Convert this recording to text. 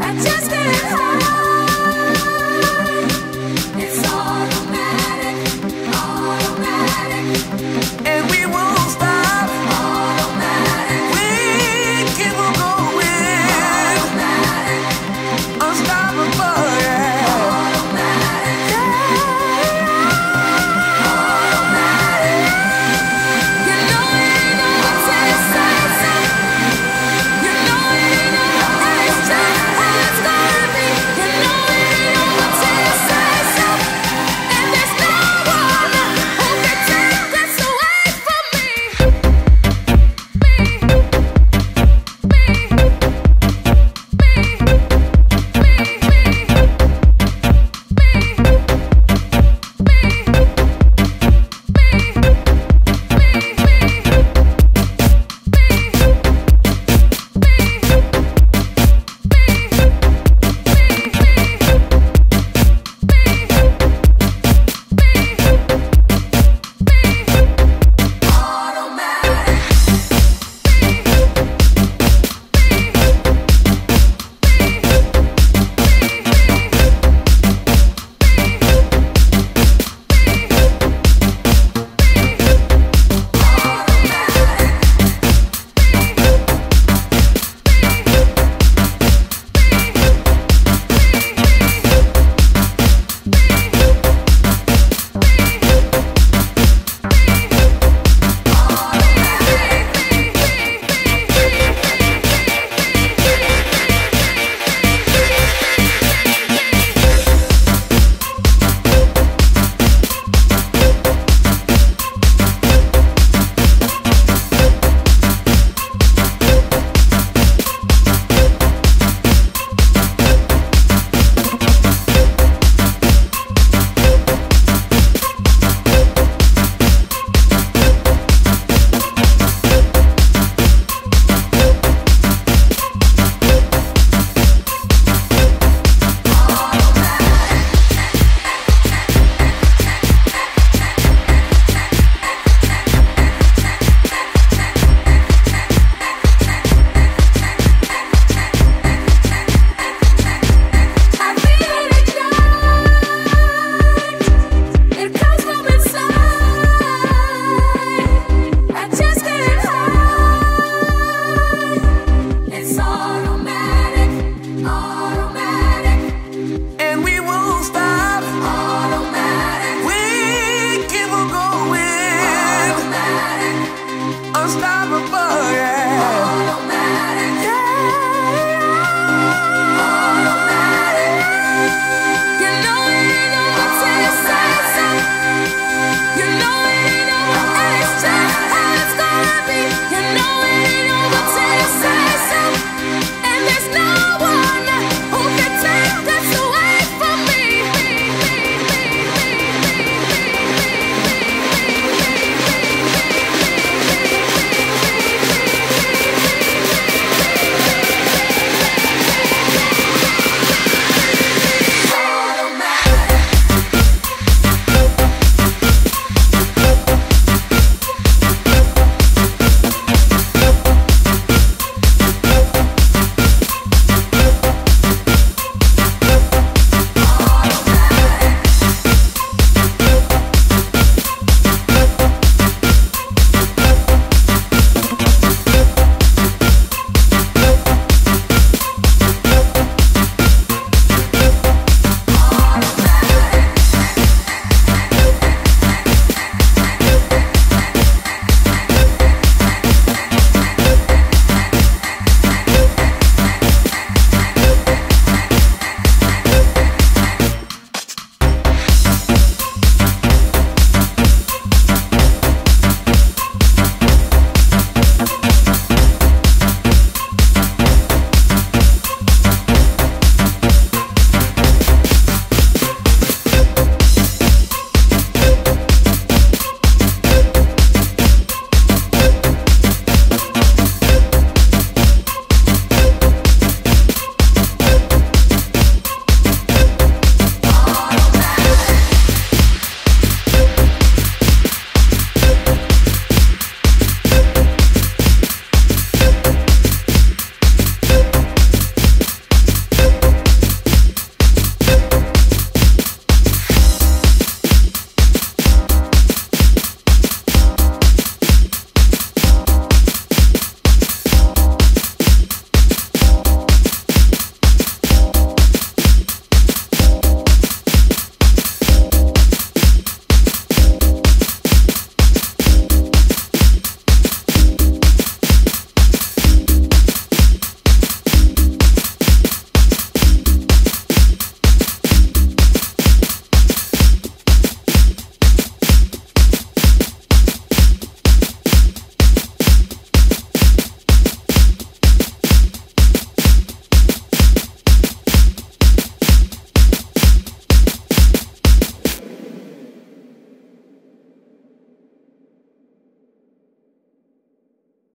I just